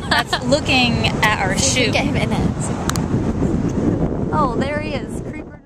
that's looking at our shoe. Get him in it. Oh, there he is. Creeper.